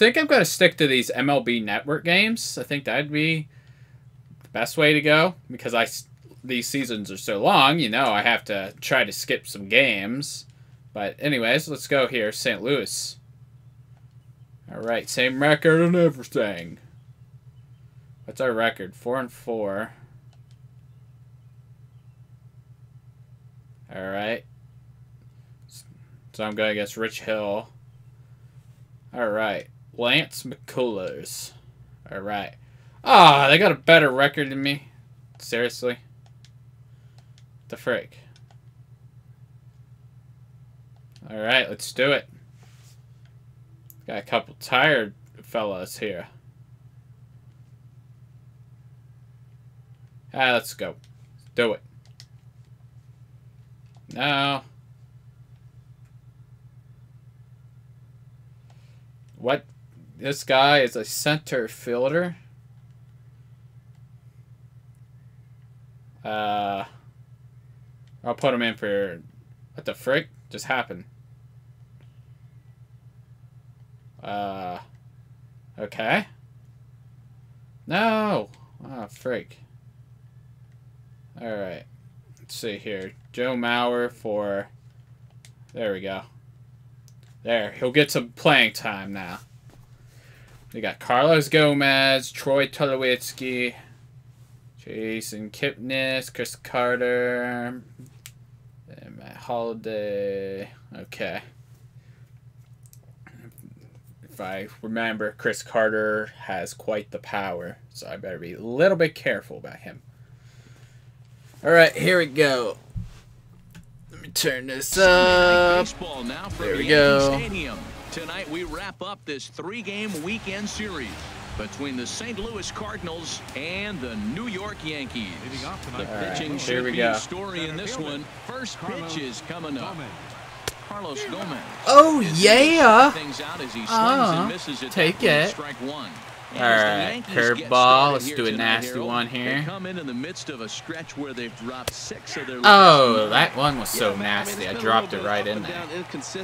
think I'm going to stick to these MLB Network games. I think that'd be the best way to go because I these seasons are so long. You know, I have to try to skip some games. But anyways, let's go here. St. Louis. All right, same record and everything. What's our record? Four and four. All right. So I'm going against Rich Hill. All right. Lance McCullers. All right. Ah, oh, they got a better record than me. Seriously. The frick. All right, let's do it. Got a couple tired fellas here. Ah, let's go. Do it. No. What? This guy is a center fielder? Uh, I'll put him in for... What the frick just happened? Uh, okay. No! Oh, freak. Alright. Let's see here. Joe Mauer for... There we go. There, he'll get some playing time now. We got Carlos Gomez, Troy Tulowitzki, Jason Kipnis, Chris Carter, and Matt Holliday. Okay. If I remember, Chris Carter has quite the power, so I better be a little bit careful about him. All right, here we go. Let me turn this up. There we go. Stadium. Tonight we wrap up this three-game weekend series between the St. Louis Cardinals and the New York Yankees. The pitching right, should we be go. a story in this one. First pitch is coming up. Carlos Gomez. Oh yeah. Things out as he Uh, misses at take it. Strike one. All right, curveball. Let's do a nasty one here. come in in the midst of a stretch where they've dropped six of their last Oh, that one was so Yeah, man, I mean, nasty. I dropped it right in there.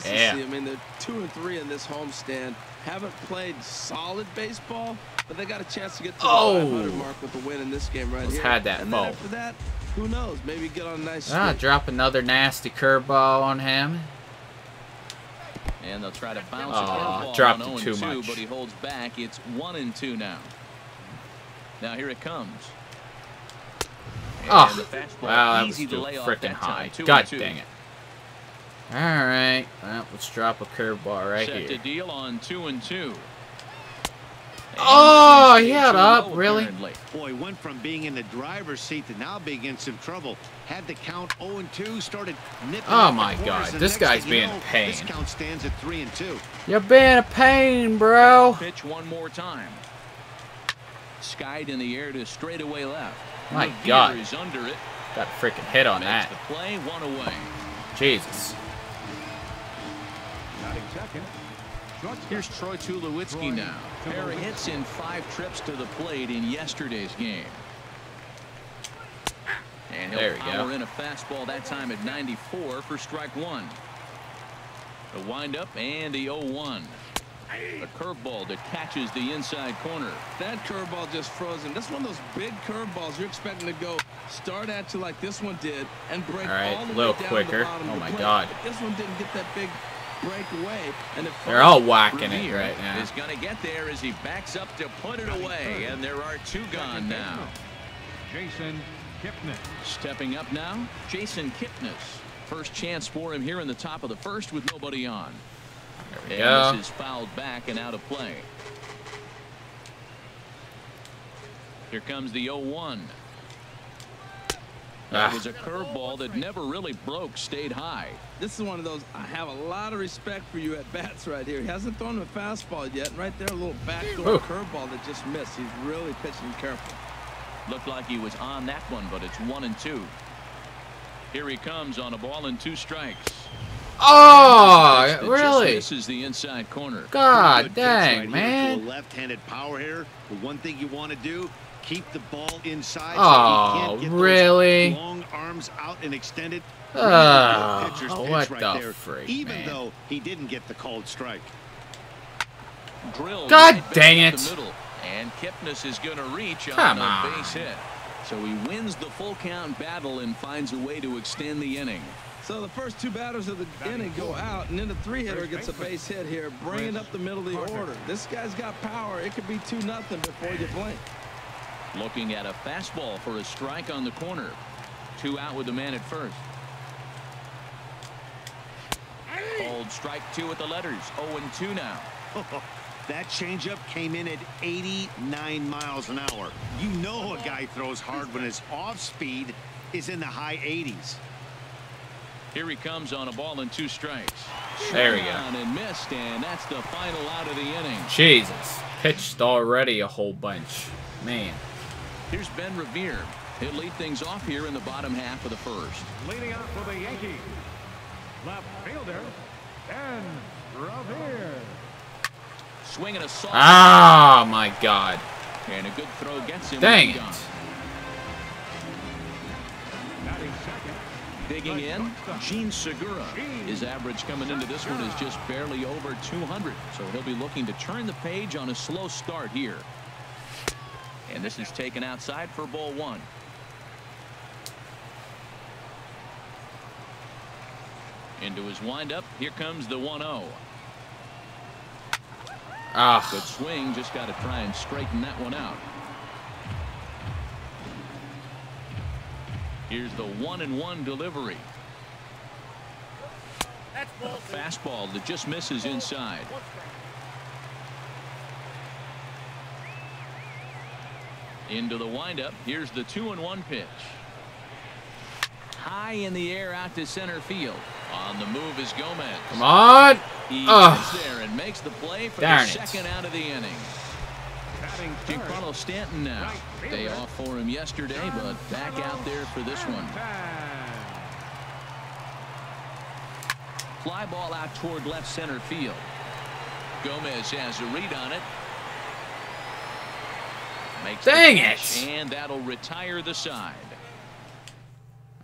Yeah. I mean, they're two and three in this homestand. Haven't played solid baseball, but they got a chance to get to the Oh. 500 mark with the win in this game right Almost here. had that and ball. after that, who knows? Maybe get on a nice Ah, drop another nasty curveball on him. And they'll try to bounce a dropped it 0 too 2, much. but he holds back. It's 1 and 2 now. Now here it comes. And Oh, wow, that was too freaking high. Two God two. dang it. All right, well, let's drop a curveball right Set to here. deal on 2 and 2. And Oh, this he had up, really? apparently. Boy, went from being in the driver's seat to now being in some trouble. Had the count 0 and 2, started nipping Oh at the my God, and this guy's thing you being a know, pain. This count stands at 3 and 2. You're being a pain, bro. Pitch one more time. Skied in the air to straightaway left. My Revere God. is under it. Got a freaking hit on Makes that. the play one away. Jesus. Here's Troy Tulowitzki now. Pair of hits in five trips to the plate in yesterday's game. And he'll There we power go. in a fastball that time at 94 for strike one. The windup and the 0-1. A curveball that catches the inside corner. That curveball just frozen. That's one of those big curveballs you're expecting to go start at you like this one did and break All right, all the a little way down quicker. Oh the bottom Oh my plate. God. But This one didn't get that big break away. And it They're all whacking it right now. is going to get there as he backs up to put it away. And there are two gone now. Jason Kipnis. Stepping up now, Jason Kipnis. First chance for him here in the top of the first with nobody on. There we And go. this is fouled back and out of play. Here comes the 0-1. That Ah. was a curveball that never really broke, stayed high. This is one of those, I have a lot of respect for you at bats right here. He hasn't thrown a fastball yet. And right there, a little backdoor curveball that just missed. He's really pitching careful. Looked like he was on that one, but it's one and two. Here he comes on a ball and two strikes. Oh, really? This is the inside corner. God dang, right man. Here to a left-handed power here. The one thing you want to do, keep the ball inside. Oh, so can't get really? Long arms out and extended. Oh, ah, Really what right the there, freak, Even man. though he didn't get the called strike. Drilled God right dang it. The middle. And Kipnis is going to reach Come on a on. base hit. So he wins the full count battle and finds a way to extend the inning. So the first two batters of the inning go out, and then the three-hitter gets a base hit here, bringing up the middle of the order. This guy's got power. It could be 2 nothing before you blink. Looking at a fastball for a strike on the corner. Two out with the man at first. Called strike two with the letters. 0 and 2 now. That changeup came in at 89 miles an hour. You know a guy throws hard when his off speed is in the high 80s. Here he comes on a ball and two strikes. There we go. And missed, and that's the final out of the inning. Jesus. Pitched already a whole bunch. Man. Here's Ben Revere. He'll lead things off here in the bottom half of the first. Leading out for the Yankees, left fielder, Ben Revere. Swinging a soft Ah, my God. and a good throw gets him. Dang it. gone. Batting second, Digging in, Jean Segura. His average coming into this one is just barely over 200. So he'll be looking to turn the page on a slow start here. And this is taken outside for ball one. Into his windup. Here comes the 1 0. Ah. Good swing. Just got to try and straighten that one out. Here's the one and one delivery. A fastball that just misses inside. Into the windup. Here's the two and one pitch. High in the air out to center field. On the move is Gomez. Come on. He Ugh. gets there and makes the play for Darn the it. second out of the inning. batting third, Giancarlo Stanton now. Day off for him yesterday, but back out there for this one. time. Fly ball out toward left center field. Gomez has a read on it. Makes the Dang catch, it. And that'll retire the side.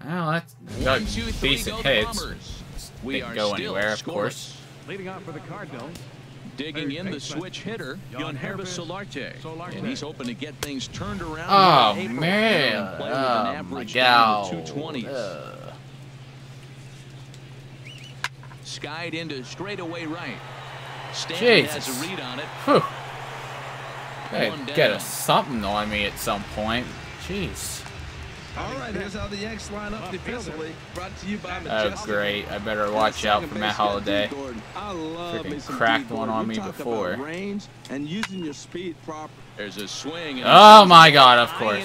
Well, that's got One, two, three, decent go hits. We Didn't are go still anywhere, of course. Leading out for the Cardinals, Digging Third in the baseman, switch hitter, Yangervis Hervis Solarte. Solarte. And he's hoping to get things turned around. Oh, April man. and play Oh, my average down God. 220s. Ugh. Skied into straightaway right. Stanton has a read on it. Whew. Hey, get down. a something on me at some point. Jeez. All right, here's how the Yanks line up Left defensively. Brought to you by Oh, great. I better watch out for base, Matt you got Holliday. D. I love Freaking me cracked one on me before. Range and using your speed proper. There's a swing. Oh, my God, of high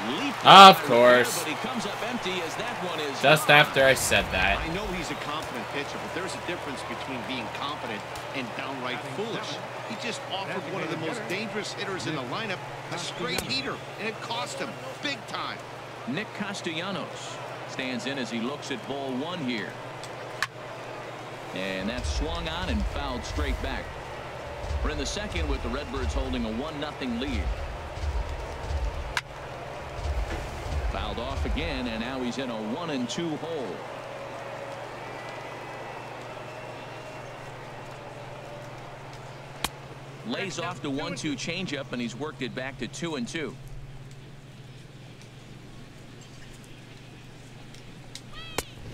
courh. in the air into left field. A leap Of course. But he comes up empty as that one is Just after I said that. I know he's a confident pitcher, but there's a difference between being confident and downright foolish. He just offered one of the most dangerous hitters in the lineup a straight heater, and it cost him big time. Nick Castellanos stands in as he looks at ball one here. And that's swung on and fouled straight back. We're in the second with the Redbirds holding a 1-0 lead. Fouled off again, and now he's in a 1 and 2 hole. Lays off the 1-2 changeup, and he's worked it back to 2 and 2.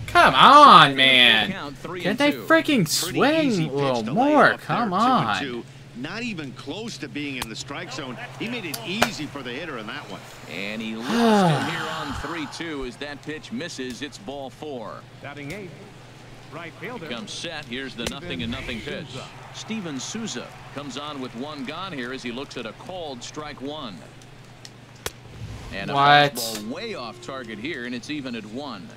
Come on, man. Can't they freaking swing a little more? Come there, two on. Two. Not even close to being in the strike zone. He made it easy for the hitter in that one. And he lost him here on 3-2 as that pitch misses. It's ball four. batting eight, right fielder, Comes set. Here's the nothing and nothing pitch. Souza. Steven Souza comes on with one gone here as he looks at a called strike one. And a What? fastball way off target here, and it's even at one.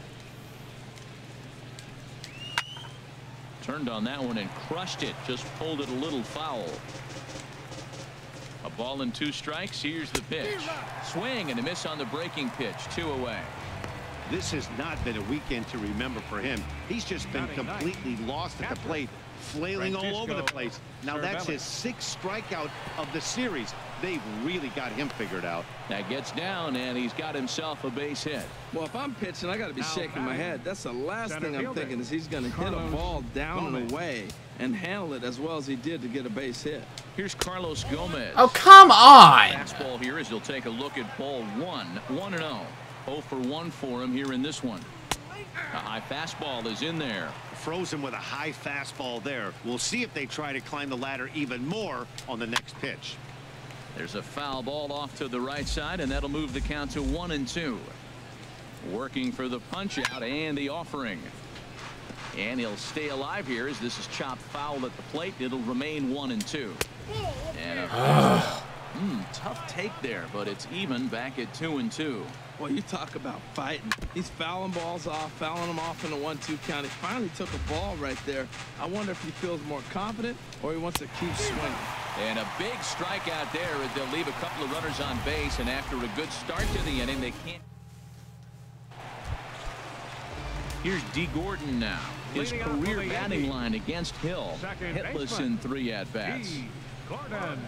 Turned on that one and crushed it. Just pulled it a little foul. A ball and two strikes. Here's the pitch. Swing and a miss on the breaking pitch. Two away. This has not been a weekend to remember for him. He's just been completely lost at the plate, flailing all over the place. Now that's his sixth strikeout of the series. They've really got him figured out. That gets down, and he's got himself a base hit. Well, if I'm pitching, I got to be Now shaking my head. That's the last center thing I'm fielder, thinking is he's going to hit a ball down and away and handle it as well as he did to get a base hit. Here's Carlos Gomez. Oh, come on! Fastball here as he'll take a look at ball one. 1 0. 0 for 1 for him here in this one. A high fastball is in there. Frozen with a high fastball there. We'll see if they try to climb the ladder even more on the next pitch. There's a foul ball off to the right side, and that'll move the count to 1 and 2. Working for the punch out and the offering. And he'll stay alive here as this is chopped foul at the plate. It'll remain 1 and 2. And a hmm, tough take there, but it's even back at 2 and 2. Well, you talk about fighting. He's fouling balls off, fouling them off in the one-two count. He finally took a ball right there. I wonder if he feels more confident or he wants to keep swinging. And a big strikeout there as they'll leave a couple of runners on base. And after a good start to the inning, they can't. Here's Dee Gordon now. His Leading career batting line against Hill. Second Hitless baseman. in three at-bats. Gordon.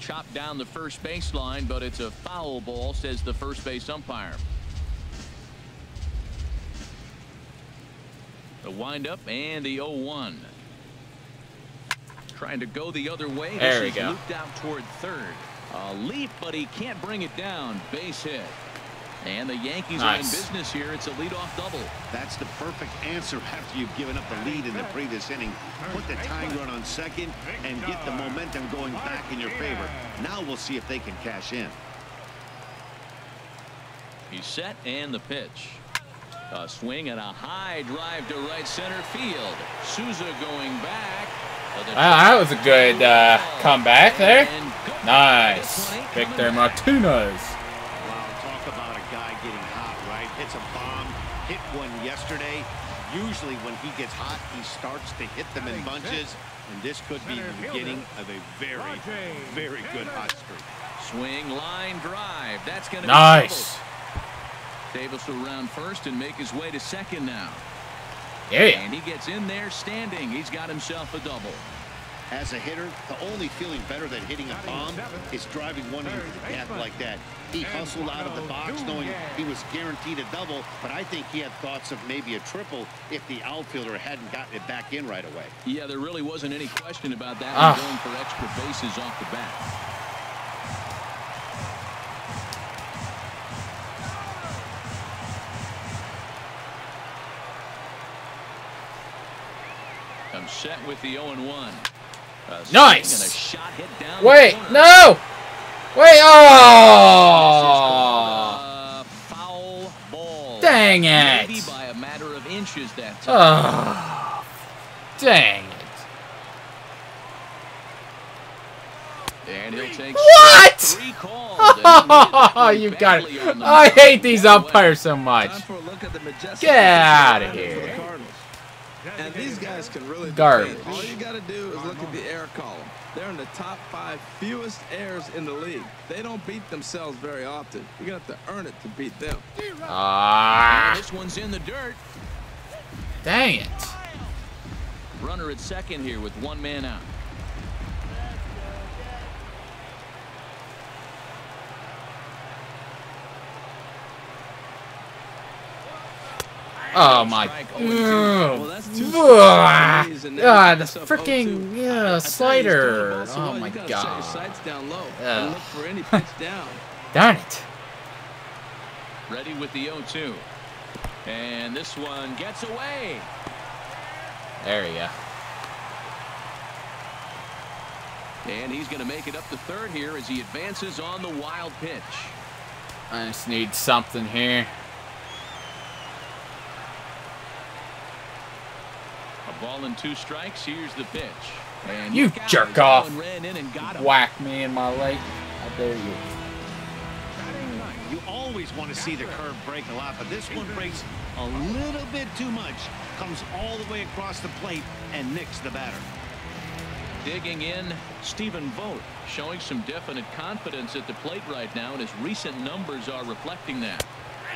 Chopped down the first baseline, but it's a foul ball, says the first base umpire. The windup and the 0-1. Trying to go the other way. There this we go. looped out toward third. A leap, but he can't bring it down. Base hit. And the Yankees are in business here. It's a leadoff double. That's the perfect answer after you've given up the lead in the previous inning. Put the tying run on second and get the momentum going back in your favor. Now we'll see if they can cash in. He's set and the pitch. A swing and a high drive to right center field. Souza going back. But the- Wow, that was a good uh, comeback there. Nice. This one ain't Victor coming. Martinez. Wow, talk about a guy getting hot, right? Hits a bomb, hit one yesterday. Usually when he gets hot, he starts to hit them in bunches. And this could be the beginning of a very, very good hot streak. Swing, line, drive. That's going to Nice. be Davis will round first and make his way to second now. Yeah. And he gets in there standing. He's got himself a double. As a hitter, the only feeling better than hitting a bomb is driving one into the gap like that. He hustled out of the box knowing he was guaranteed a double, but I think he had thoughts of maybe a triple if the outfielder hadn't gotten it back in right away. Yeah, there really wasn't any question about that Ah. one going for extra bases off the bat. Set with the 0 and 1. A Nice. And a shot hit down Wait, no! Wait, oh! Foul ball. Dang it. Maybe by a matter of inches that time. Oh, dang it. And he'll take What? three calls. and he needed that Oh, you got it. badly on the I hate these umpires so much. Time for a look at the majestic Get lineup for here. The Cardinals. And these guys can really guard. All you got to do is look at the air column. They're in the top five fewest errors in the league. They don't beat themselves very often. You're going to have to earn it to beat them. Ah, This one's in the dirt. dang it. Runner at second here with one man out. Oh my. Well, that's two Ugh. strikes and then God, the freaking 0-2. yeah, I tell you, he's slider. throwing the ball so Oh my god. Ah, down oh, low Ugh. and look for any pitch down. Darn it. Ready with the 0-2. And this one gets away. There we go. And he's going to make it up to third here as he advances on the wild pitch. I just need something here. Ball and two strikes. Here's the pitch. And You jerk off. Allen ran in and got him. Whack me in my leg. How dare you? You always want to see the curve break a lot, but this one breaks a little bit too much. Comes all the way across the plate and nicks the batter. Digging in, Stephen Vogt showing some definite confidence at the plate right now, and his recent numbers are reflecting that.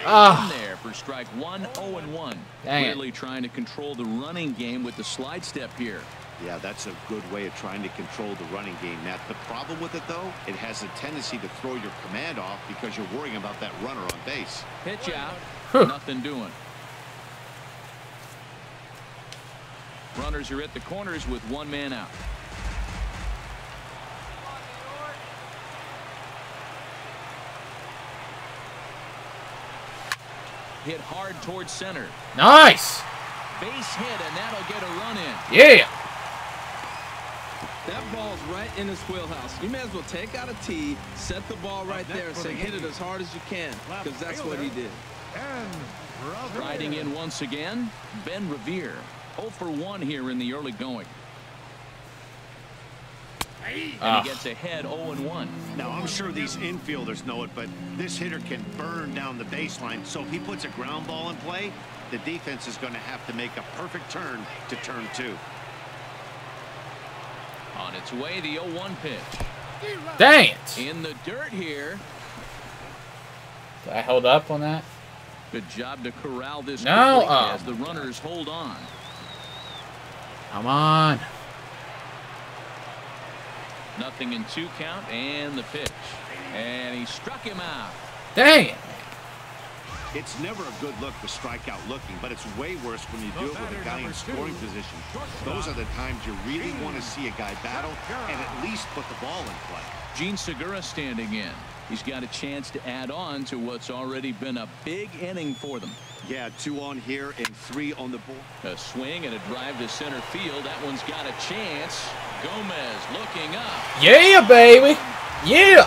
Ah. In there for strike one, 0 and 1. Dang it. Clearly trying to control the running game with the slide step here. Yeah, that's a good way of trying to control the running game, Matt. The problem with it, though, it has a tendency to throw your command off because you're worrying about that runner on base. Pitch out. Whew. Nothing doing. Runners are at the corners with one man out. Hit hard towards center. Nice. Base hit, and that'll get a run in. Yeah. That ball's right in his wheelhouse. You may as well take out a tee, set the ball right there, and say hit it as hard as you can, because that's what he did. And Riding in once again, Ben Revere. 0 for 1 here in the early going. And Ah. he gets ahead 0-1. Now, I'm sure these infielders know it, but this hitter can burn down the baseline. So if he puts a ground ball in play, the defense is going to have to make a perfect turn to turn two. On its way, the 0-1 pitch. Dang it. In the dirt here. Did I held up on that? Good job to corral this No, uh, as the runners hold on. Come on. Nothing in two count and the pitch. And he struck him out. Dang it. It's never a good look to strike out looking, but it's way worse when you do it with a guy in scoring position. Those are the times you really want to see a guy battle and at least put the ball in play. Jean Segura standing in. He's got a chance to add on to what's already been a big inning for them. Yeah, two on here and three on the board. A swing and a drive to center field. That one's got a chance. Gomez looking up. Yeah, baby. Yeah.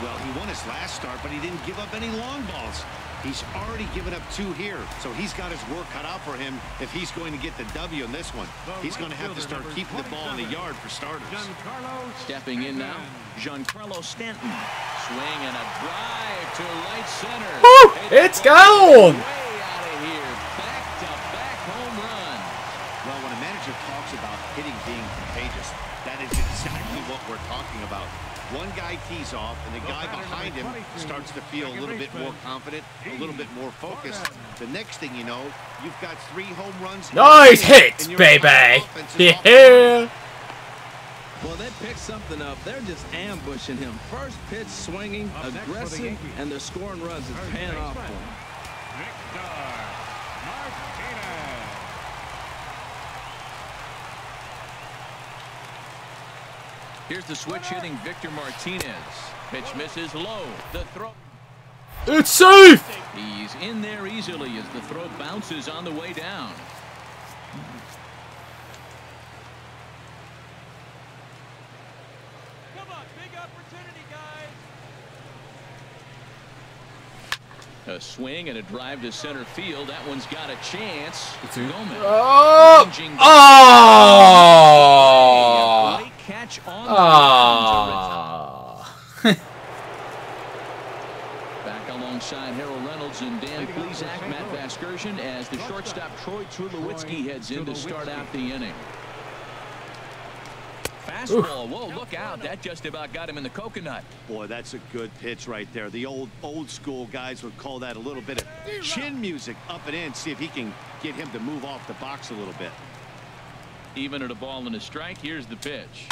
Well, he won his last start, but he didn't give up any long balls. He's already given up two here, so he's got his work cut out for him if he's going to get the W in this one. He's going to have to start keeping the ball in the yard for starters. Giancarlo Stepping in now, Giancarlo Stanton. Swing and a drive to right center. Woo! Hit It's the ball gone. Way out of here. Back to back home run. Well, when a manager talks about hitting being contagious, that is exactly what we're talking about. One guy tees off, and the guy behind him starts to feel a little bit more confident, a little bit more focused. The next thing you know, you've got three home runs. Nice and hits, baby. offense is off the Yeah. Well, they picked something up. They're just ambushing him. First pitch swinging, Up next for the aggressive, and they're scoring runs. It's Third paying off for baseman, them. Victor Martinez. Here's the switch hitting Victor Martinez. Pitch misses low. The throw. It's safe. He's in there easily as the throw bounces on the way down. Come on, big opportunity, guys. A swing and a drive to center field. That one's got a chance. It's Gomez. Oh. Ranging- Oh. Great catch on the run to Oh. Rizzo. Back alongside Harold Reynolds and Dan Plesac, Matt Vasgersian, as the shortstop Troy Tulowitzki heads in to start out the inning. Fastball. Whoa, look out. That just about got him in the coconut. Boy, that's a good pitch right there. The old old school guys would call that a little bit of chin music up and in. See if he can get him to move off the box a little bit. Even at a ball and a strike, here's the pitch.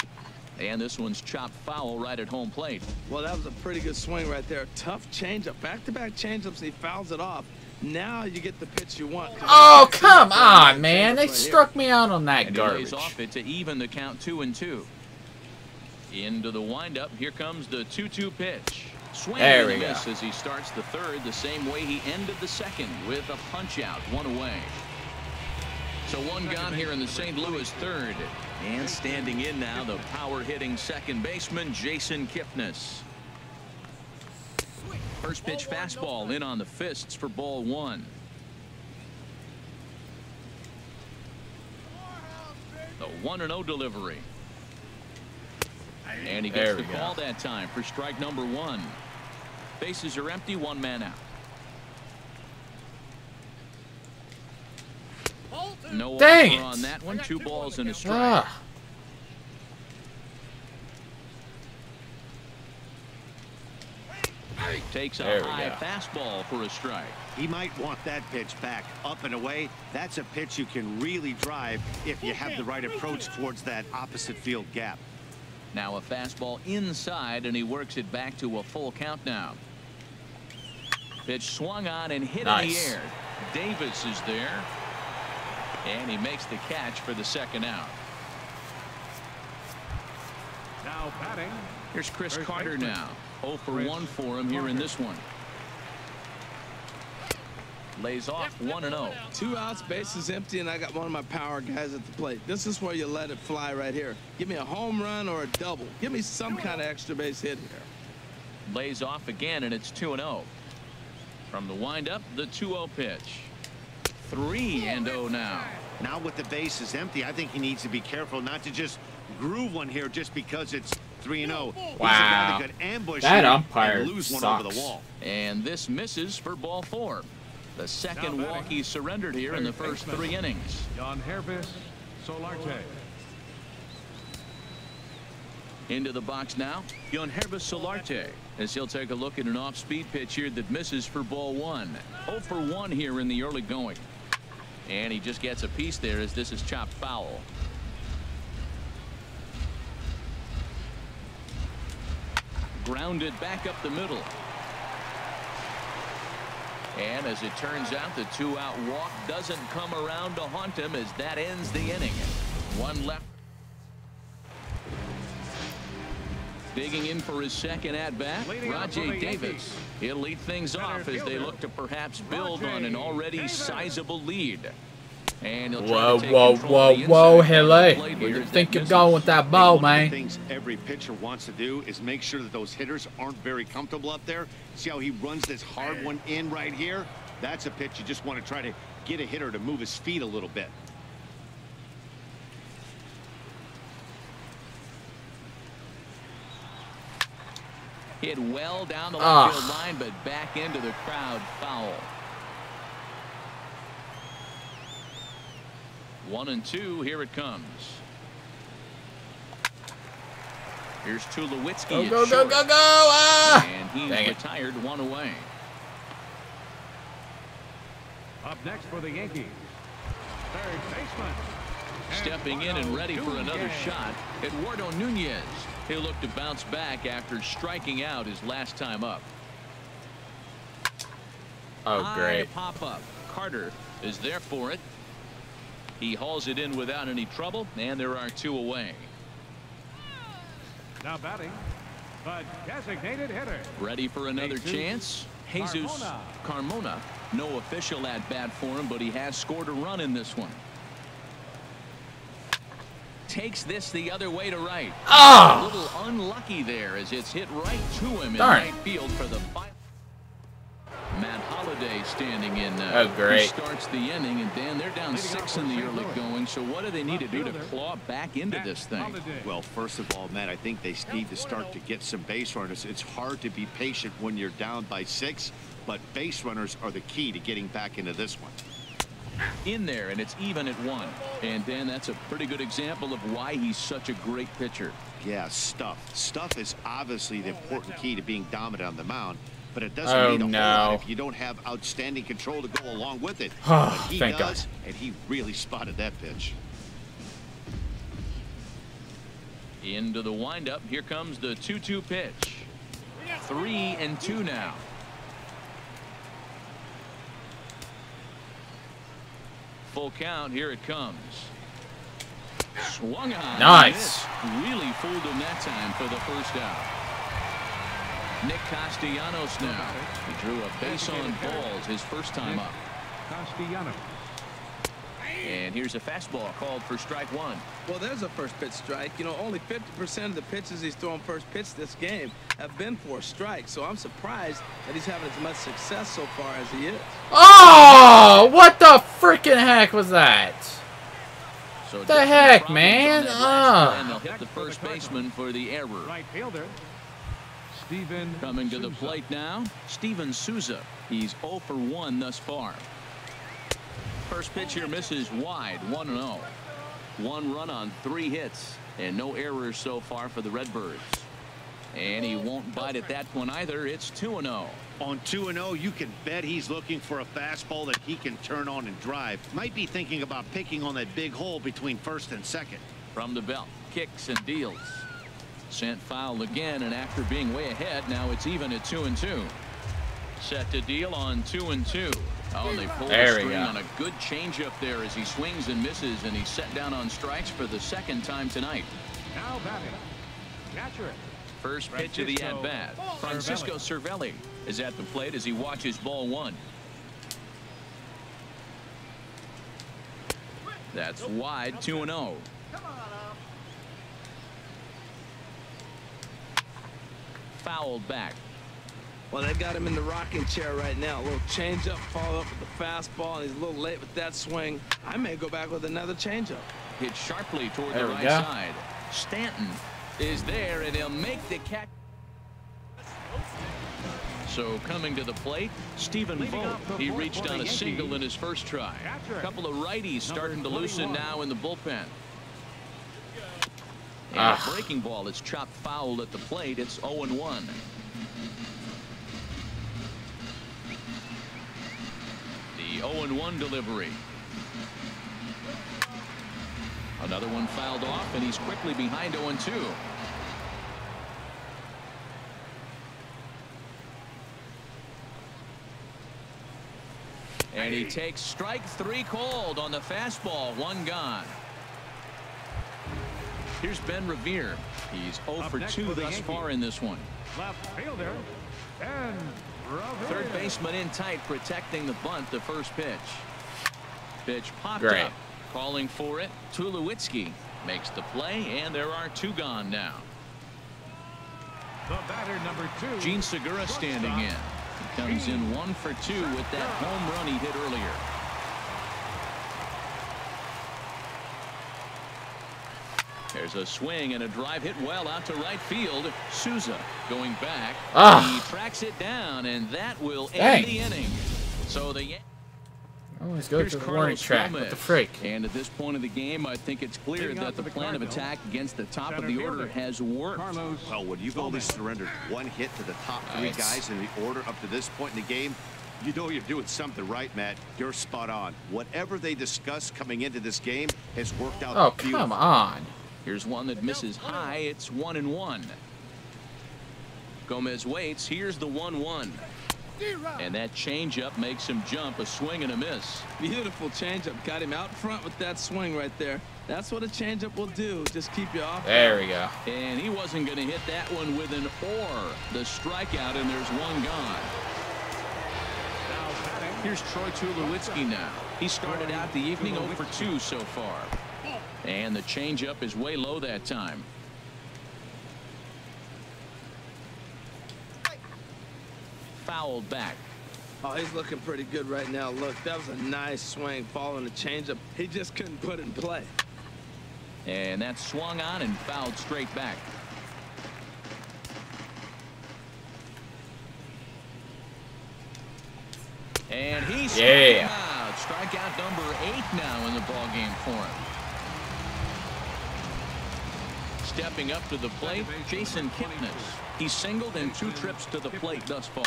And this one's chopped foul right at home plate. Well, that was a pretty good swing right there. Tough changeup. Back-to-back changeups, and he fouls it off. Now you get the pitch you want. Oh, come on, man. They struck me out on that And he garbage. off it to even the count two and two. Into the windup. Here comes the 2-2 pitch. Swing There and we a go. miss as he starts the third the same way he ended the second with a punch out one away. So one gone here in the St. Louis third. And standing in now the power hitting second baseman Jason Kipnis. First pitch fastball in on the fists for ball one. The 1-0 delivery. And he gets the go. call that time for strike number one. Bases are empty, one man out. No Dang it. on that one. Two balls and a strike. Ah. Takes a There high go. fastball for a strike. He might want that pitch back up and away. That's a pitch you can really drive if you have the right approach towards that opposite field gap. Now a fastball inside, and he works it back to a full count now. Pitch swung on and hit in the air. Davis is there. And he makes the catch for the second out. Now batting. Here's Chris First Carter baseman. now. 0 for Chris 1 for him here in this one. Lays off 1 and oh. 0. Two outs, bases empty, and I got one of my power guys at the plate. This is where you let it fly right here. Give me a home run or a double. Give me some kind of extra base hit here. Lays off again, and it's 2 and 0. From the windup, the 2 0 pitch. 3 and 0 now. Now with the bases empty, I think he needs to be careful not to just groove one here just because it's 3 and 0. Wow. He's a guy that ambush That umpire and lose one over the wall. And this misses for ball four. The second walk he surrendered here in the first three innings. Yangervis Solarte. Into the box now, Yangervis Solarte, as he'll take a look at an off-speed pitch here that misses for ball one. 0 for 1 here in the early going. And he just gets a piece there as this is chopped foul. Grounded back up the middle. And as it turns out, the two-out walk doesn't come around to haunt him as that ends the inning. One left. Digging in for his second at bat, Leading Rajai Davis. Yankees. He'll lead things off as they look to perhaps build on an already sizable lead. And he'll Whoa, whoa, whoa, whoa, inside part of the Hele. plate Where you as think you're going with that Hey, ball, one of the man? things every pitcher wants to do is make sure that those hitters aren't very comfortable up there. See how he runs this hard one in right here? That's a pitch you just want to try to get a hitter to move his feet a little bit. Hit well down the left Ah. field line, but back into the crowd foul. One and two, here it comes. Here's Tulowitzki Go, at go, go, short. go, go! Ah! And he's Dang it. retired one away. Up next for the Yankees. Third baseman. Stepping in and ready for another Nunez. shot, Eduardo Nunez. He'll look to bounce back after striking out his last time up. Oh, High great. pop up. Carter is there for it. He hauls it in without any trouble, and there are two away. Now batting. The designated hitter. Ready for another Jesus chance? Jesus Carmona. Carmona. No official at bat for him, but he has scored a run in this one. Takes this the other way to right. Ah! A little unlucky there as it's hit right to him in right field for the final. Matt Holliday standing in now. Oh, great. He starts the inning, and Dan, they're down Leading six in the early Louis. going. So what do they need to do to claw back into Matt this thing? Holliday. Well, first of all, Matt, I think they need to start to get some base runners. It's hard to be patient when you're down by six, but base runners are the key to getting back into this one. In there, and it's even at one. And Dan, that's a pretty good example of why he's such a great pitcher. Yeah, stuff. Stuff is obviously the important key to being dominant on the mound, but it doesn't Oh, mean a no. whole lot if you don't have outstanding control to go along with it. Oh, but he thank does, God. and he really spotted that pitch. Into the windup. Here comes the 2-2 pitch. Three and two now. Full count. Here it comes. Swung on. Nice. Really fooled him that time for the first out. Nick Castellanos now. He drew a base on balls his first time up. Castellano. And here's a fastball called for strike one. Well, there's a first pitch strike. You know, only 50% of the pitches he's thrown first pitch this game have been for a strike. So I'm surprised that he's having as much success so far as he is. Oh! What the freaking heck was that? So The heck, man? on that last one, and they'll hit the first baseman for the error. Right fielder. Steven Coming to the plate now, Steven Souza. He's 0 for 1 thus far. First pitch here misses wide, 1 0. One run on three hits, and no errors so far for the Redbirds. And he won't bite at that one either. It's 2-0. On 2-0, you can bet he's looking for a fastball that he can turn on and drive. Might be thinking about picking on that big hole between first and second. From the belt, kicks and deals. Sent foul again, and after being way ahead, now it's even at 2 and 2. Set to deal on 2 and 2. Oh, they pull There the string go. on a good changeup there as he swings and misses, and he's set down on strikes for the second time tonight. Now batting. Catcher. First pitch of the at-bat. Francisco Cervelli is at the plate as he watches ball one. That's wide 2 and oh. 0. Fouled back. Well, they've got him in the rocking chair right now. A little changeup, follow up with the fastball, and he's a little late with that swing. I may go back with another changeup. Hit sharply toward there the right go. side. Stanton is there, and he'll make the catch. So coming to the plate, Stephen Vogt. He reached on a single in his first try. A couple of righties starting to loosen now in the bullpen. Ah. And a breaking ball is chopped foul at the plate. It's 0-1. 0-1 delivery. Another one fouled off, and he's quickly behind 0-2. And he takes strike three cold on the fastball. One gone. Here's Ben Revere. He's 0 for 2 thus far in this one. Left fielder, and Third baseman in tight protecting the bunt the first pitch. Pitch popped Great. up. Calling for it. Tulowitzki makes the play and there are two gone now. The batter number two. Jean Segura standing in. He comes in one for two with that home run he hit earlier. There's a swing and a drive hit well out to right field. Souza going back. Ah. He tracks it down and that will Dang. end the inning. So the Yan- Always go Here's to the warning Carlos track. Gomez. What the freak? And at this point of the game, I think it's clear Leading that the the plan of attack against the top of the order fielder, has worked. Carlos. Well, when you've only Gomez. surrendered one hit to the top three Nice. guys in the order up to this point in the game, you know you're doing something right, Matt. You're spot on. Whatever they discussed coming into this game has worked out Oh, come on. Here's one that misses high. It's one and one. Gomez waits. Here's the one-one. And that changeup makes him jump. A swing and a miss. Beautiful changeup. Got him out front with that swing right there. That's what a changeup will do. Just keep you off. There we go. And he wasn't going to hit that one with an or. The strikeout, and there's one gone. Here's Troy Tulowitzki now. He started out the evening 0 for 2 so far. And the changeup is way low that time. Fouled back. Oh, he's looking pretty good right now. Look, that was a nice swing following the changeup. He just couldn't put it in play. And that swung on and fouled straight back. And he struck Yeah. out. Strikeout number eight now in the ballgame for him. Stepping up to the plate, Jason Kipnis. He's singled in two trips to the plate thus far.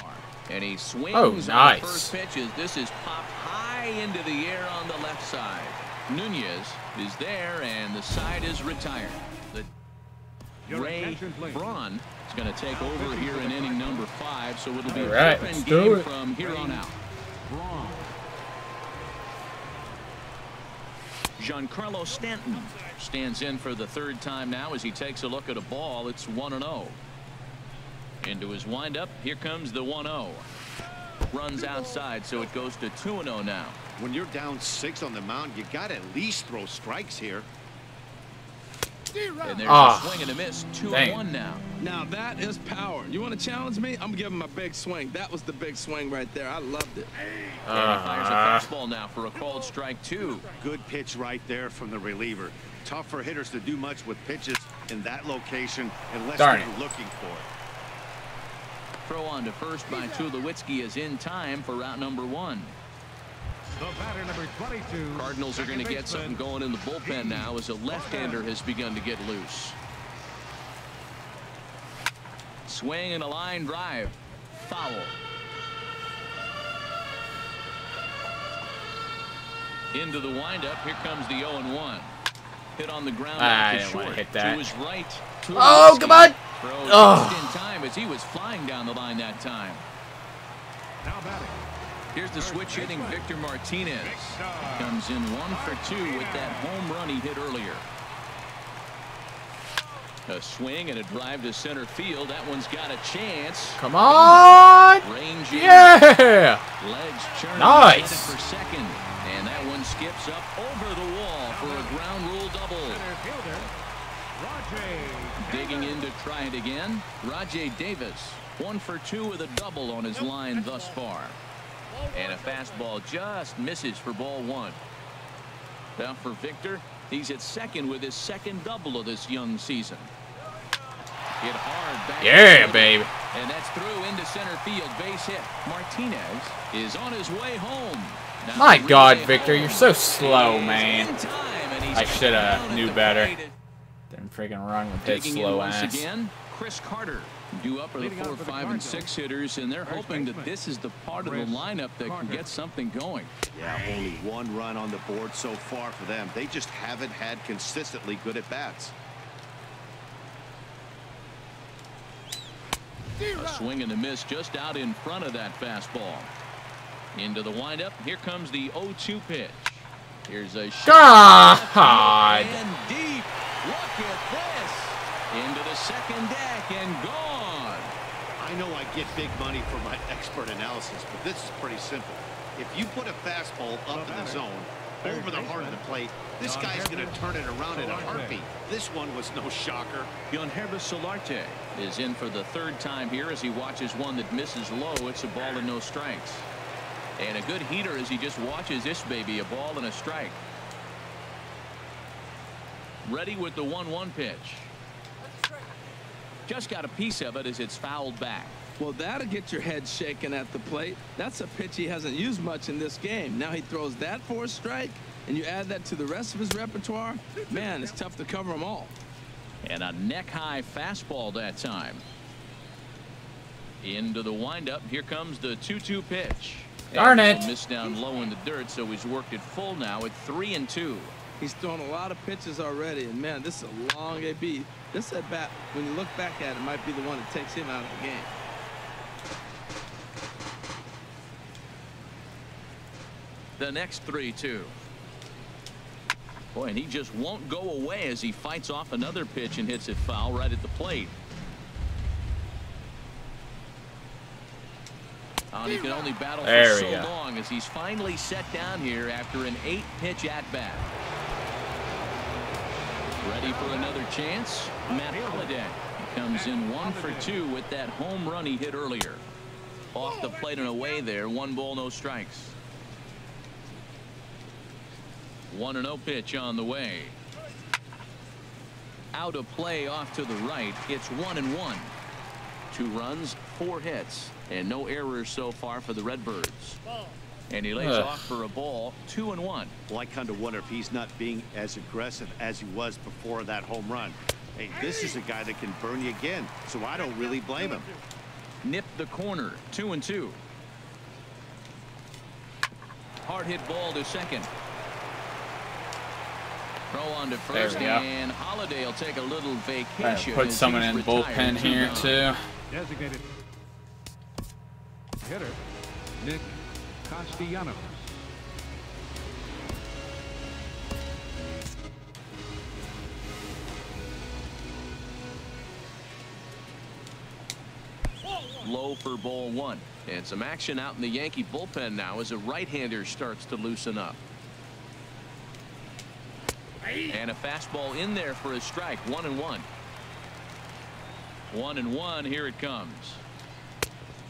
And he swings Oh, on the first pitches. This is popped high into the air on the left side. Nunez is there, and the side is retired. The Your Ray attention, please. Braun is going to take over here in inning number five, so it'll be All a right, bullpen let's do game it. from here on out. Braun. Giancarlo Stanton stands in for the third time now as he takes a look at a ball. It's 1 0. Into his windup. Here comes the 1 0. Runs outside, so it goes to 2 0 now. When you're down six on the mound, you got to at least throw strikes here. And there's Ah, a swing and a miss. 2 dang. 1 now. Now that is power. You want to challenge me? I'm gonna give him a big swing. That was the big swing right there. I loved it. And he fires a Uh, fastball now for a called strike two. Good pitch right there from the reliever. Tough for hitters to do much with pitches in that location unless Darn they're it. looking for it. Throw on to first by Tulowitzki is in time for route number one. The batter number 22. Cardinals are going to get something going in the bullpen now as a left-hander has begun to get loose. swing and a line drive. Foul. Into the windup. Here comes the 0-1. Hit on the ground. I didn't wanna hit that. To his right. Oh, Tulowitzki. come on. Throws Oh. just in time as he was flying down the line that time. Now batting. Here's the switch hitting Victor Martinez. Comes in one for two with that home run he hit earlier. A swing and a drive to center field. That one's got a chance. Come on! Ranging. Yeah! Legs churning. Nice. For second. And that one skips up over the wall for a ground rule double. Center fielder, Rajai. Digging in to try it again. Rajai Davis. One for two with a double on his line thus far. And a fastball just misses for ball one. Now for Victor, he's at second with his second double of this young season. Hit hard back. Yeah, baby. And that's through into center field. Base hit. Martinez is on his way home. Now My God, Victor, oh. you're so slow, man. in time, and he's I shoulda knew better. Didn't freaking run with his slow ass. again, Chris Carter. Due up are the four, off for the five, and six hitters, and they're hoping that this is the part of the lineup that can get something going. Yeah, only one run on the board so far for them. They just haven't had consistently good at bats. A swing and a miss just out in front of that fastball. Into the windup. Here comes the 0-2 pitch. Here's a shot. God! And deep. Look at this. Into the second deck and gone. I know I get big money for my expert analysis, but this is pretty simple. If you put a fastball up in the zone, over the heart of the plate, this guy's going to turn it around in a heartbeat. This one was no shocker. Yangervis Solarte is in for the third time here as he watches one that misses low. It's a ball and no strikes. And a good heater as he just watches this baby, a ball and a strike. Ready with the 1-1 pitch. Just got a piece of it as it's fouled back. Well, that'll get your head shaken at the plate. That's a pitch he hasn't used much in this game. Now he throws that for a strike, and you add that to the rest of his repertoire. Man, it's tough to cover them all. And a neck-high fastball that time. Into the windup. Here comes the 2-2 pitch. Darn it. a Miss down low in the dirt, so he's worked it full now at 3 and 2. He's thrown a lot of pitches already, and man, this is a long AB. This at bat, when you look back at it, might be the one that takes him out of the game. The next 3-2. Boy, and he just won't go away as he fights off another pitch and hits it foul right at the plate. Oh, and he can only battle There for so go. long as he's finally set down here after an eight-pitch at-bat. Ready for another chance? Matt Holliday comes in one for two with that home run he hit earlier. Off the plate and away there, one ball, no strikes. 1 0 pitch on the way. Out of play off to the right. It's 1 and 1. Two runs, four hits, and no errors so far for the Redbirds. And he lays Ugh. off for a ball, 2 and 1. Well, I kind of wonder if he's not being as aggressive as he was before that home run. Hey, this is a guy that can burn you again, so I don't really blame him. Nip the corner, 2 and 2. Hard hit ball to second. Throw on to There first, we go. and Holliday will take a little vacation. to put as someone in bullpen here too. Designated hitter, Nick Castellanos. Low for ball one. And some action out in the Yankee bullpen now as a right-hander starts to loosen up. And a fastball in there for a strike. One and one. One and one. Here it comes.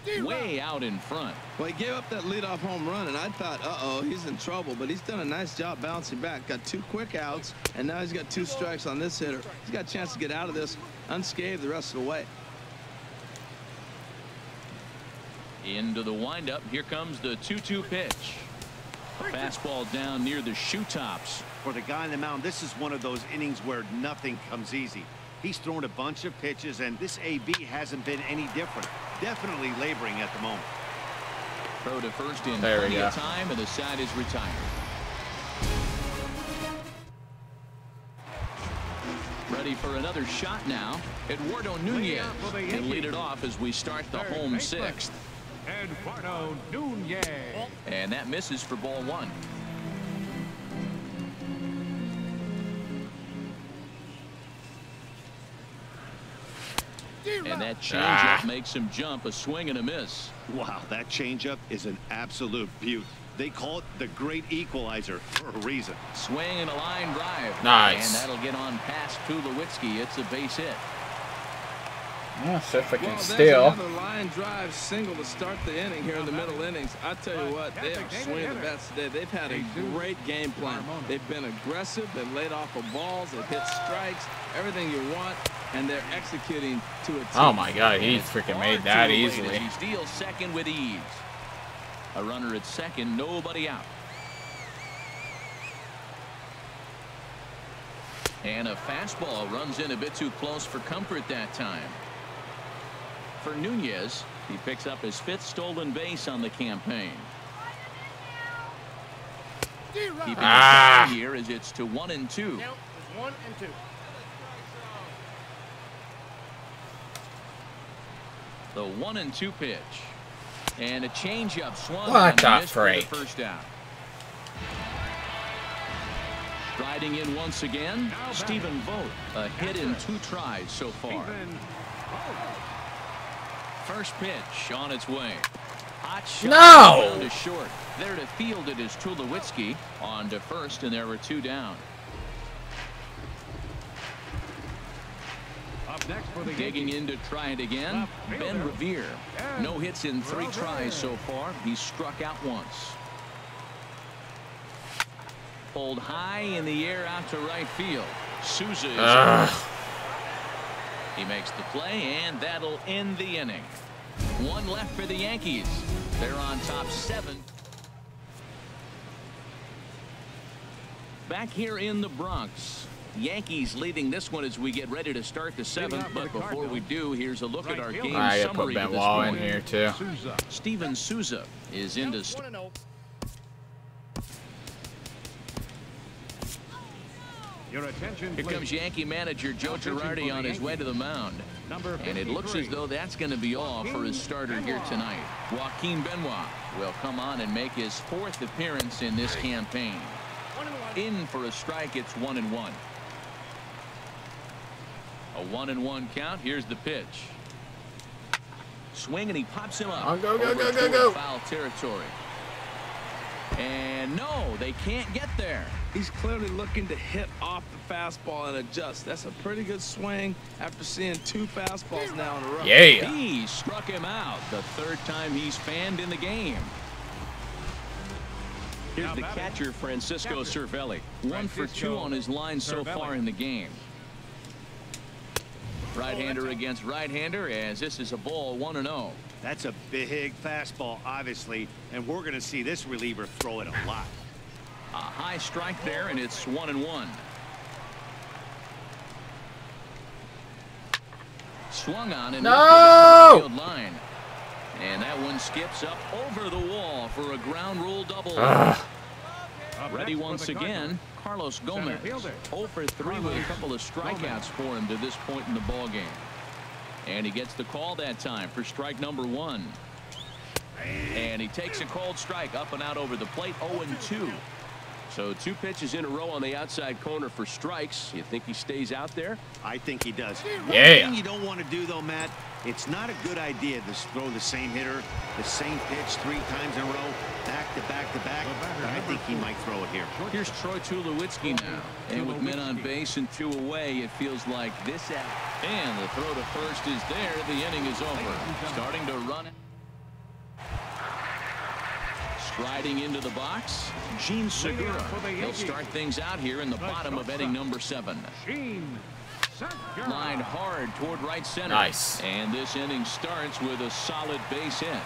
Way out in front. Well, he gave up that leadoff home run, and I thought, uh-oh, he's in trouble. But he's done a nice job bouncing back. Got two quick outs, and now he's got two strikes on this hitter. He's got a chance to get out of this unscathed the rest of the way. Into the windup. Here comes the 2-2 pitch. A fastball down near the shoe tops. For the guy on the mound, this is one of those innings where nothing comes easy. He's thrown a bunch of pitches, and this AB hasn't been any different. Definitely laboring at the moment. Throw to first in There plenty of time, and the side is retired. Ready for another shot now. Eduardo Nunez can lead it off as we start the home sixth. Eduardo Nunez. And that misses for ball one. And that changeup Ah. makes him jump a swing and a miss. Wow, that changeup is an absolute beaut. They call it the great equalizer for a reason. Swing and a line drive. Nice. And that'll get on past Tulowitzki. It's a base hit. Yeah, see if I can Well, steal. another line drive single to start the inning here in the middle innings. I tell you what, they are swinging the bats today. They've had a great game plan. They've been aggressive. They've laid off of balls. They've hit strikes, everything you want, and they're executing to a. Oh my god, he freaking made that easily. as He steals second with ease. A runner at second, nobody out. And a fastball runs in a bit too close for comfort that time. For Nunez, he picks up his fifth stolen base on the campaign. Keeping Ah. it here as it's to one and two. one and two. The one and two pitch. And a changeup swung What and the missed for the first down. Riding in once again, Stephen Vogt. A hit in two tries so far. Stephen First pitch on its way. Hot shot No! down to short. There to field it is Tulowitzki on to first, and there were two down. up next for the Digging Yankees. in to try it again, Ben Revere. No hits in three tries so far. He's struck out once. Pulled high in the air out to right field. Souza is Ugh. He makes the play, and that'll end the inning. One left for the Yankees. They're on top seven. Back here in the Bronx. Yankees leading this one as we get ready to start the seventh. But before we do, here's a look at our game I gotta put summary Ben to this Wall in here too. Steven Souza is into st- One and oh. Your attention, Here comes Yankee manager Joe Now Girardi on his way to the mound. Number And it looks as though that's going to be all for his starter here tonight. Joaquin Benoit will come on and make his fourth appearance in this campaign. One and one. In for a strike, it's one and one. A one and one count. Here's the pitch. Swing and he pops him up. Oh, go, go, go, go, go. Foul territory. And no, they can't get there. He's clearly looking to hit off the fastball and adjust. That's a pretty good swing after seeing two fastballs now in a row. Yeah. He struck him out the third time he's fanned in the game. Here's the catcher, Francisco Cervelli. One for two on his line so far in the game. Right-hander against right-hander as this is a ball 1 and oh. 0. That's a big fastball, obviously, and we're going to see this reliever throw it a lot. A high strike there and it's 1 and 1. Swung on and No! lifted up the field line. And that one skips up over the wall for a ground rule double. Ugh. Ready once again, Carlos Gomez. fielder. 0 for 3 with a couple of strikeouts for him to this point in the ball game. And he gets the call that time for strike number one. And he takes a cold strike up and out over the plate 0 and 2. So two pitches in a row on the outside corner for strikes. You think he stays out there? I think he does. One Yeah. thing you don't want to do, though, Matt, it's not a good idea to throw the same hitter, the same pitch three times in a row, back to back to back. But I think he might throw it here. Here's Troy Tulowitzki now. And with men on base and two away, it feels like this at and the throw to first is there. The inning is over. Starting to run it. Striding into the box, Jean Segura. He'll start things out here in the bottom of inning number seven. Jean Segura. Lined hard toward right center. Nice. And this inning starts with a solid base hit.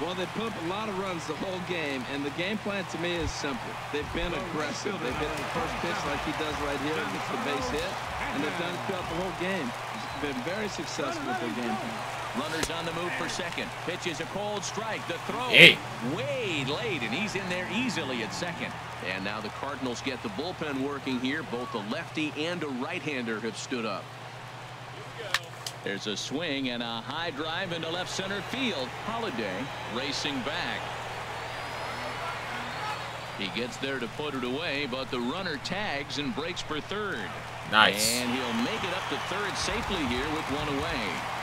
Well, they put up a lot of runs the whole game, and the game plan to me is simple. They've been aggressive. They've hit the first pitch like he does right here, gets the base hit. and they've done it throughout the whole game. Been very successful with their game plan. Runners on the move for second. Pitch is a cold strike. The throw Hey. way late, and he's in there easily at second. And now the Cardinals get the bullpen working here. Both a lefty and a right-hander have stood up. There's a swing and a high drive into left center field. Holliday racing back. He gets there to put it away, but the runner tags and breaks for third. Nice. And he'll make it up to third safely here with one away.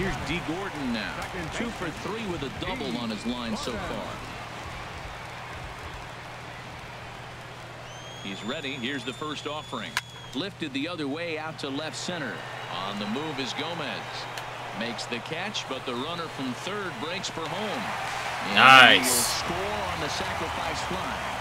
Here's Dee Gordon now. Two for three with a double on his line so far. He's ready. Here's the first offering. Lifted the other way out to left center. On the move is Gomez. Makes the catch, but the runner from third breaks for home. Nice. score on the sacrifice fly.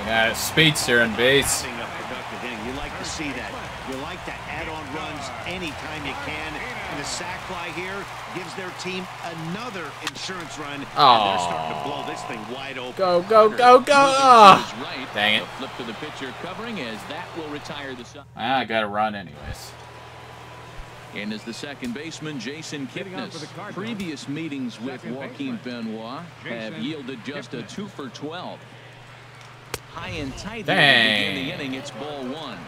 We got a speedster on base. Setting up productive inning. You like to see that. You like to add on runs anytime you can. And the sack fly here gives their team another insurance run. And they're starting to blow this thing wide open. Go, go, go, go. Moving Oh. his right. Dang it. Flip to the pitcher covering as that will retire the side. Ah, I gotta run anyways. And as the second baseman, Jason Getting on for Kipnis. Previous meetings with Second Joaquin baseman, Benoit have yielded just a two for 12. High and tight here to begin the inning. It's ball one.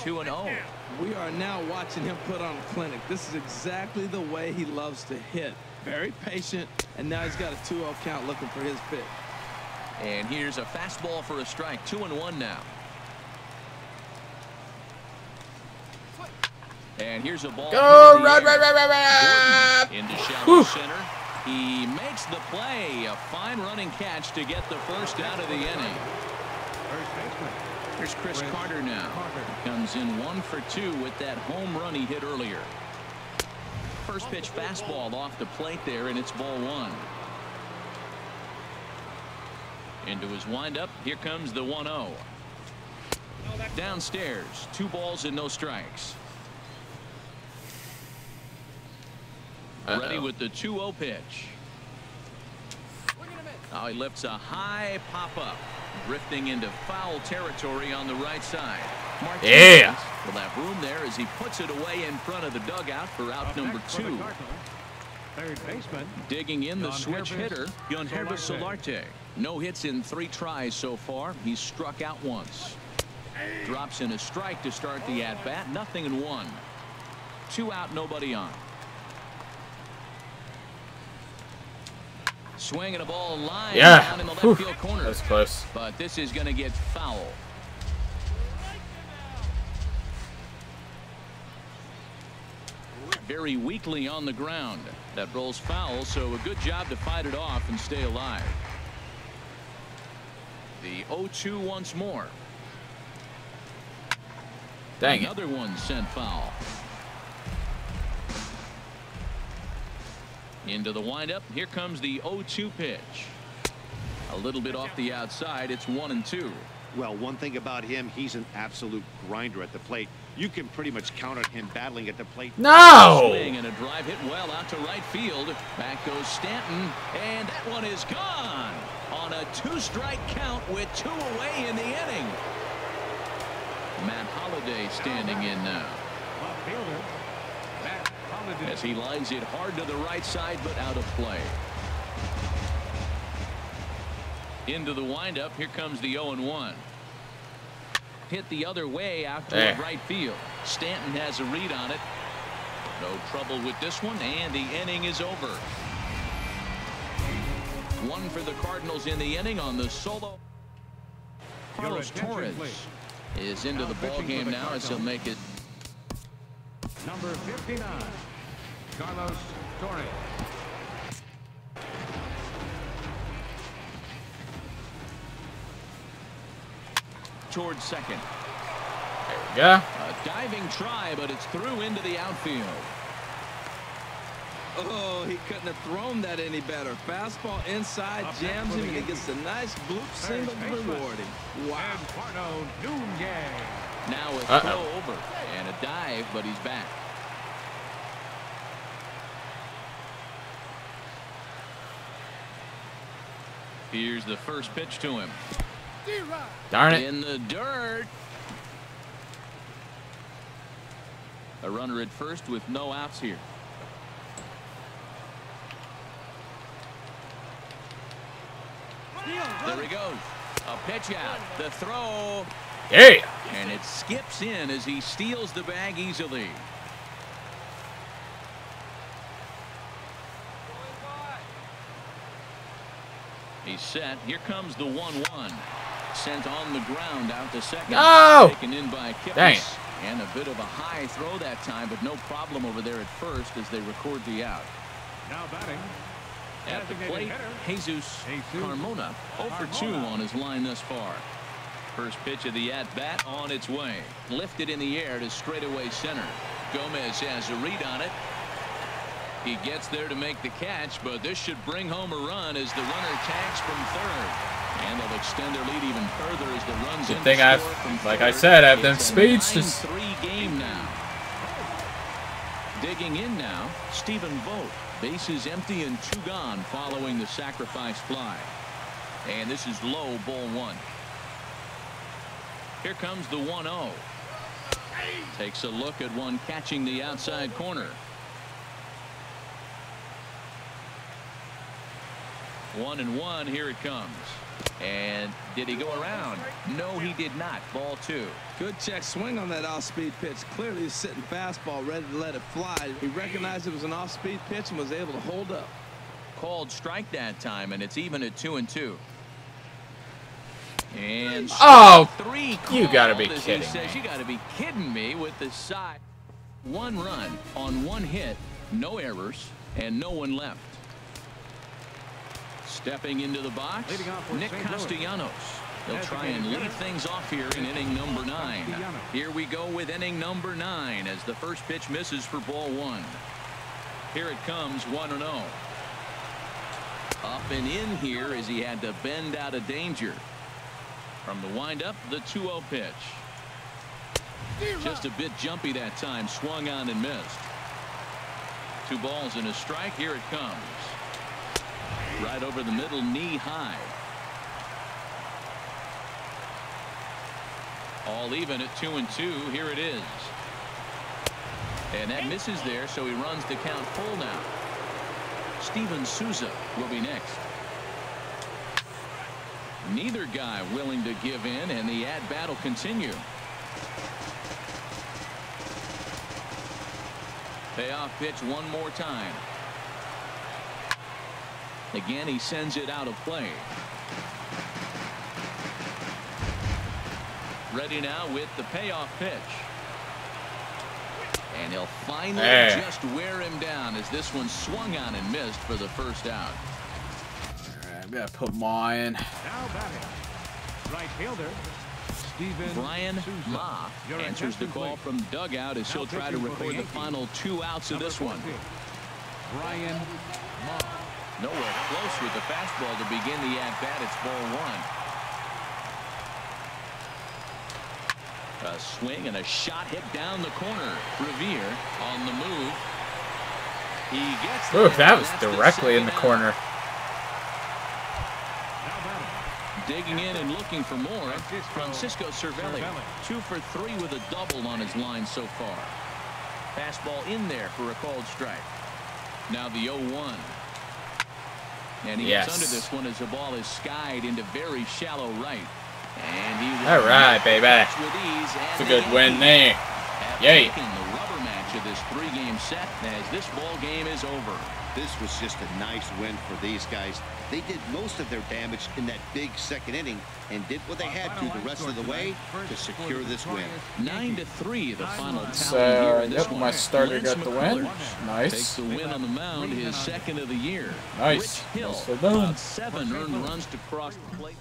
Two and oh. We are now watching him put on a clinic. This is exactly the way he loves to hit. Very patient, and now he's got a 2-0 count looking for his pitch. And here's a fastball for a strike. Two and one now. And here's a ball. Go, hit in the run, run, run, run, run. Into shallow Whew. center. He makes the play. A fine running catch to get the first out of the inning. First baseman. Here's Chris Chris Carter now. Carter. Comes in one for two with that home run he hit earlier. First pitch fastball off the plate there, and it's ball one. Into his windup. Here comes the 1 0. Downstairs. Two balls and no strikes. Ready Uh-oh. with the 2 0 pitch. Now he lifts a high pop up. Drifting into foul territory on the right side. Martinez Yeah. will have room there as he puts it away in front of the dugout for out Up number next two. Third baseman. Digging in the switch Herbert hitter, Yangervis Solarte. Solarte. No hits in three tries so far. He's struck out once. Drops in a strike to start the at bat. Nothing in one. Two out, nobody on. Swinging a ball line Yeah. down in the left Whew. field corner. That was close. But this is going to get foul. Very weakly on the ground. That rolls foul, so a good job to fight it off and stay alive. The 0-2 once more. Dang it. Another one sent foul. Into the windup. Here comes the 0-2 pitch. A little bit off the outside. It's one and two. Well, one thing about him, he's an absolute grinder at the plate. You can pretty much count on him battling at the plate. No! Swing and a drive hit well out to right field. Back goes Stanton, and that one is gone on a two-strike count with two away in the inning. Matt Holliday standing in now Left fielder. Matt Holliday. As he lines it hard to the right side, but out of play. Into the windup. Here comes the 0-1. Hit the other way out to There. Eh. right field. Stanton has a read on it. No trouble with this one, and the inning is over. One for the Cardinals in the inning on the solo. Carlos Torres please. is into Now the ball pitching for game the now as he'll make it Number 59. Carlos Torres. towards second. There we go. A diving try, but it's through into the outfield. Oh, he couldn't have thrown that any better. Fastball inside, Up jams him, the and he gets a nice bloop single to reward him. Wow. And Parno Nunez. Now it's Uh-oh. over and a dive, but he's back. Here's the first pitch to him. Darn it. In the dirt. A runner at first with no outs here. There he goes. A pitch out. The throw. Yeah. And it skips in as he steals the bag easily. Set. Here comes the 1-1. Sent on the ground out to second. No! Taken in by Kipnis. Dang it. And a bit of a high throw that time, but no problem over there at first as they record the out. Now batting. At the plate, Jesus Jesus Carmona. 0 for 2 on his line thus far. First pitch of the at-bat on its way. Lifted in the air to straightaway center. Gomez has a read on it. He gets there to make the catch, but this should bring home a run as the runner tags from third. And they'll extend their lead even further as the runs Good in thing to I've- like I said, I have them a speedsters. 9-3 game now. Digging in now, Stephen Vogt. Bases empty and two gone following the sacrifice fly. And this is low, ball one. Here comes the 1-0. Takes a look at one catching the outside corner. One and one, here it comes. And did he go around? No, he did not. Ball two. Good check swing on that off-speed pitch. Clearly he's sitting fastball, ready to let it fly. He recognized it was an off-speed pitch and was able to hold up. Called strike that time, and it's even at two and two. And Oh, three you gotta be kidding he says. You gotta be kidding me with the side. One run on one hit, no errors, and no one left. Stepping into the box, Leading off for Nick Castellanos. They'll try and lead things off here in inning number nine. Here we go with inning number nine as the first pitch misses for ball one. Here it comes 1 0. Up and in here as he had to bend out of danger. From the windup, the 2 0 pitch. Just a bit jumpy that time, swung on and missed. Two balls and a strike. Here it comes. Right over the middle, knee high. All even at two and two. Here it is. And that misses there, so he runs the count full now. Steven Souza will be next. Neither guy willing to give in, and the ad battle continue. Payoff pitch one more time. Again, he sends it out of play. Ready now with the payoff pitch. And he'll finally There. just wear him down as this one swung on and missed for the first out. I gotta put mine. Now batting. Right fielder. Steven Brian Souza. Ma Your answers the call from dugout as Now he'll try to pitching for the record the final two outs of Number this one. Brian Ma. Nowhere close with the fastball to begin the at-bat. It's ball one. A swing and a shot hit down the corner. Revere on the move. He gets there, Ooh, that was that's the directly in the second out. corner. Now. Digging in and looking for more. Francisco Francisco Cervelli. Cervelli. Two for three with a double on his line so far. Fastball in there for a called strike. Now the 0-1. And he Yes. gets under this one as the ball is skied into very shallow right. And he All right, baby. It's a good win there. Yay. the rubber match of this three-game set as this ball game is over. This was just a nice win for these guys. They did most of their damage in that big second inning and did what they had to the rest of the way to secure this win. Nine to three, the final tally So, here in this yep, one. my starter Lance got the win. Nice. Takes the win on the mound, his second of the year. Nice. Rich Hill, Nicely seven earned runs to cross the plate.